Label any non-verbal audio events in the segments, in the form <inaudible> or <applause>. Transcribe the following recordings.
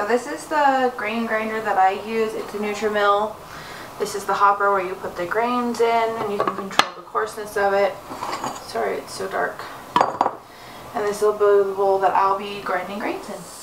So this is the grain grinder that I use. It's a Nutrimill. This is the hopper where you put the grains in and you can control the coarseness of it. Sorry, it's so dark. And this be the bowl that I'll be grinding grains in.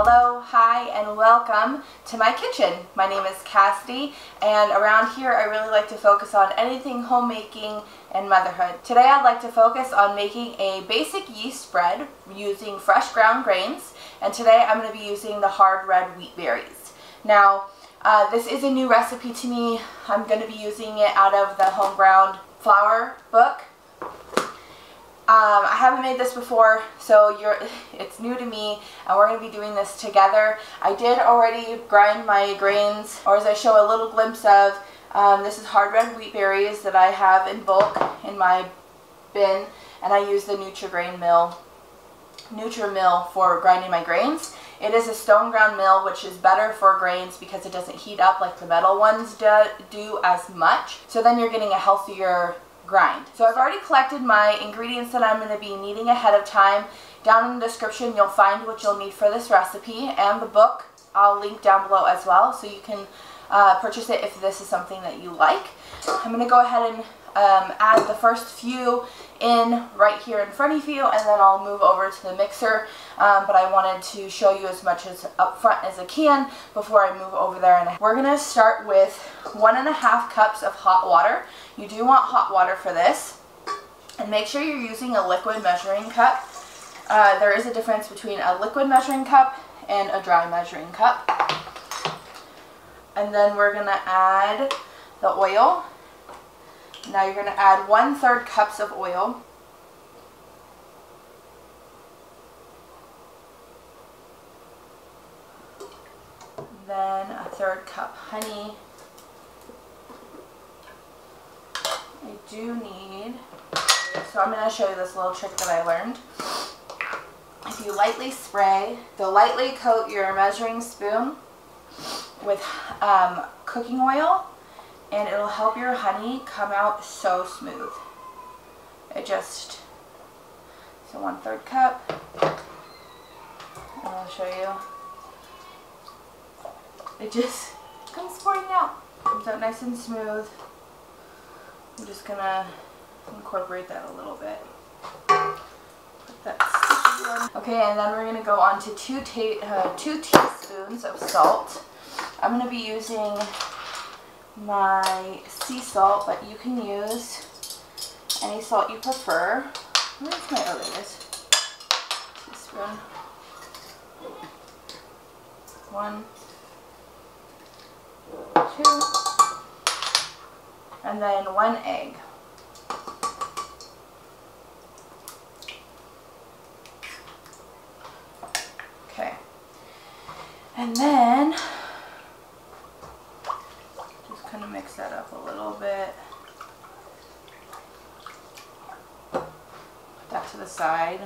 Hello, hi, and welcome to my kitchen. My name is Cassidy, and around here I really like to focus on anything homemaking and motherhood. Today I'd like to focus on making a basic yeast spread using fresh ground grains, and today I'm going to be using the hard red wheat berries. Now, uh, this is a new recipe to me. I'm going to be using it out of the home ground flour book um, I haven't made this before, so <laughs> it's new to me, and we're going to be doing this together. I did already grind my grains, or as I show a little glimpse of, um, this is hard red wheat berries that I have in bulk in my bin, and I use the Nutri-Grain mill, Nutri-Mill for grinding my grains. It is a stone ground mill, which is better for grains because it doesn't heat up like the metal ones do, do as much. So then you're getting a healthier grind. So I've already collected my ingredients that I'm going to be needing ahead of time. Down in the description you'll find what you'll need for this recipe and the book I'll link down below as well so you can uh, purchase it if this is something that you like. I'm going to go ahead and um, add the first few in right here in front of you and then I'll move over to the mixer um, but I wanted to show you as much as up front as I can before I move over there and we're gonna start with one and a half cups of hot water you do want hot water for this and make sure you're using a liquid measuring cup uh, there is a difference between a liquid measuring cup and a dry measuring cup and then we're gonna add the oil now you're going to add one third cups of oil. Then a third cup honey. Do need, so I'm going to show you this little trick that I learned. If you lightly spray, so lightly coat your measuring spoon with um, cooking oil and it'll help your honey come out so smooth. It just, so one third cup, and I'll show you. It just comes pouring out. Comes out nice and smooth. I'm just gonna incorporate that a little bit. Put that Okay, and then we're gonna go on to two, uh, two teaspoons of salt. I'm gonna be using my sea salt, but you can use any salt you prefer. Where's my, oh. Teaspoon. One, two, and then one egg. Okay. And then just kind of mix that up a little bit. Put that to the side.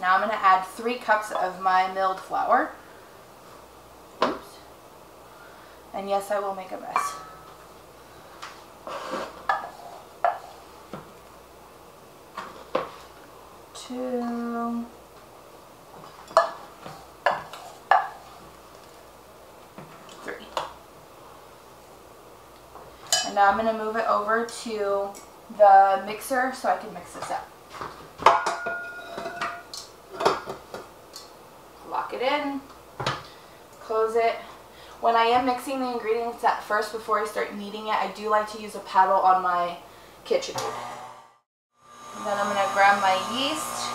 Now I'm going to add three cups of my milled flour. Oops. And yes, I will make a mess. Two. And now I'm going to move it over to the mixer so I can mix this up. Lock it in, close it. When I am mixing the ingredients at first before I start kneading it, I do like to use a paddle on my kitchen. And then I'm going to grab my yeast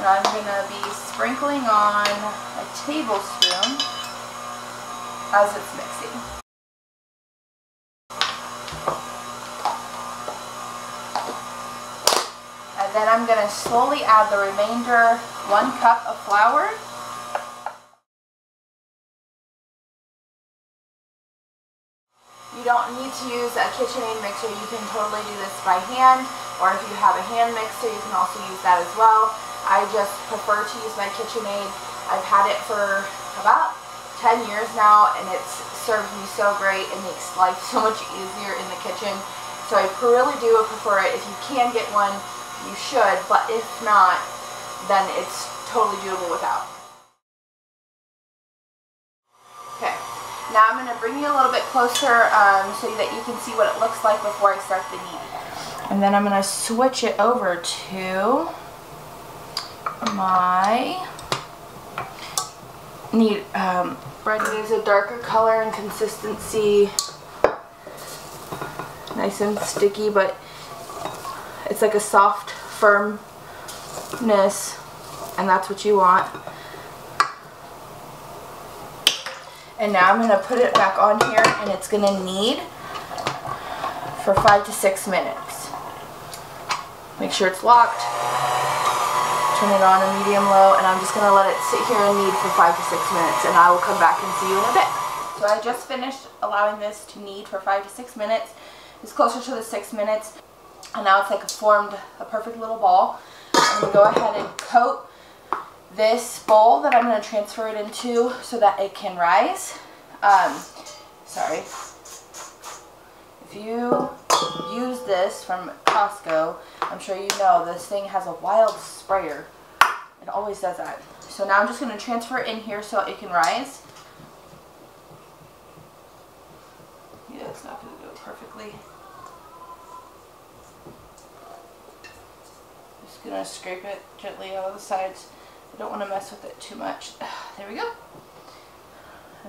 and I'm going to be sprinkling on a tablespoon as it's mixing. And then I'm going to slowly add the remainder one cup of flour. Don't need to use a KitchenAid mixer. You can totally do this by hand, or if you have a hand mixer, you can also use that as well. I just prefer to use my KitchenAid. I've had it for about 10 years now, and it's served me so great. It makes life <laughs> so much easier in the kitchen. So I really do prefer it. If you can get one, you should, but if not, then it's totally doable without. Now I'm going to bring you a little bit closer um, so that you can see what it looks like before I start the kneading. And then I'm going to switch it over to my knead um, bread. Is a darker color and consistency, nice and sticky, but it's like a soft firmness and that's what you want. And now I'm going to put it back on here and it's going to knead for five to six minutes. Make sure it's locked. Turn it on a medium low and I'm just going to let it sit here and knead for five to six minutes and I will come back and see you in a bit. So I just finished allowing this to knead for five to six minutes. It's closer to the six minutes and now it's like formed a perfect little ball. I'm going to go ahead and coat this bowl that I'm going to transfer it into so that it can rise. Um, sorry. If you use this from Costco, I'm sure you know this thing has a wild sprayer. It always does that. So now I'm just going to transfer it in here so it can rise. Yeah, it's not going to go perfectly. Just going to scrape it gently out of the sides. Don't want to mess with it too much. <sighs> There we go.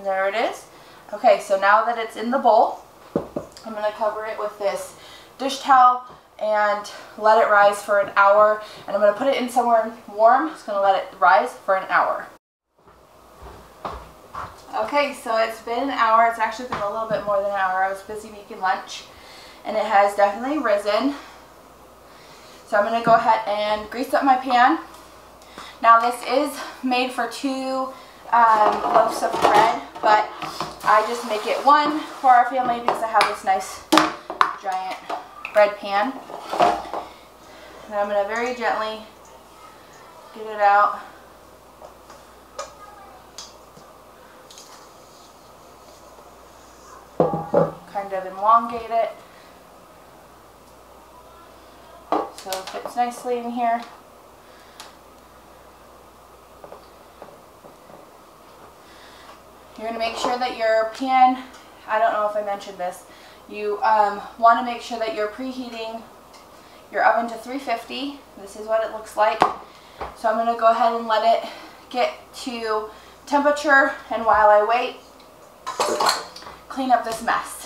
There it is. Okay, so now that it's in the bowl, I'm going to cover it with this dish towel and let it rise for an hour. And I'm going to put it in somewhere warm. Just going to let it rise for an hour. Okay, so it's been an hour. It's actually been a little bit more than an hour. I was busy making lunch. And it has definitely risen. So I'm going to go ahead and grease up my pan. Now this is made for two um, loaves of bread, but I just make it one for our family because I have this nice giant bread pan. And I'm going to very gently get it out. Kind of elongate it so it fits nicely in here. You're going to make sure that your pan, I don't know if I mentioned this, you um, want to make sure that you're preheating your oven to 350. This is what it looks like. So I'm going to go ahead and let it get to temperature and while I wait, clean up this mess.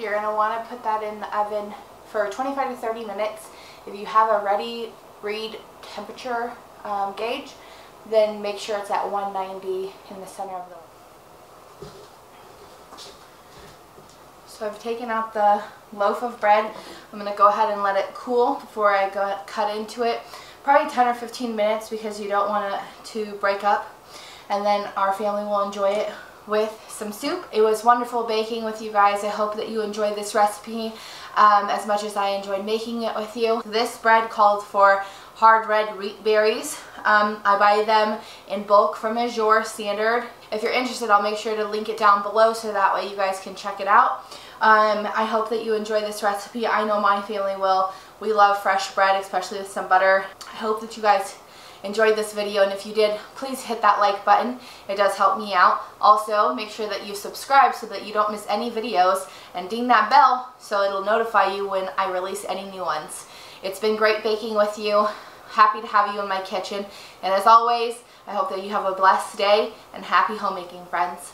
You're going to want to put that in the oven for 25 to 30 minutes. If you have a ready read temperature um, gauge, then make sure it's at 190 in the center of the So I've taken out the loaf of bread. I'm going to go ahead and let it cool before I go cut into it. Probably 10 or 15 minutes because you don't want it to break up. And then our family will enjoy it with some soup. It was wonderful baking with you guys. I hope that you enjoyed this recipe um, as much as I enjoyed making it with you. This bread called for hard red wheat berries. Um, I buy them in bulk from Azure Standard. If you're interested, I'll make sure to link it down below so that way you guys can check it out. Um, I hope that you enjoy this recipe. I know my family will. We love fresh bread, especially with some butter. I hope that you guys enjoyed this video and if you did please hit that like button. It does help me out. Also make sure that you subscribe so that you don't miss any videos and ding that bell so it'll notify you when I release any new ones. It's been great baking with you. Happy to have you in my kitchen. And as always I hope that you have a blessed day and happy homemaking friends